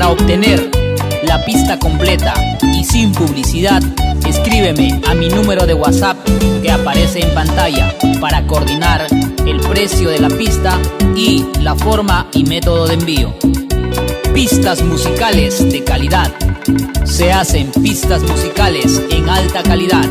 Para obtener la pista completa y sin publicidad, escríbeme a mi número de WhatsApp que aparece en pantalla para coordinar el precio de la pista y la forma y método de envío. Pistas musicales de calidad. Se hacen pistas musicales en alta calidad.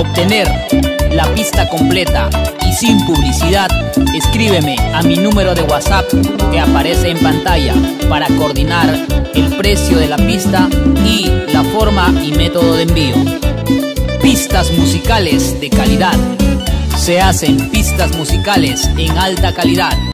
Para obtener la pista completa y sin publicidad, escríbeme a mi número de WhatsApp que aparece en pantalla para coordinar el precio de la pista y la forma y método de envío. Pistas musicales de calidad. Se hacen pistas musicales en alta calidad.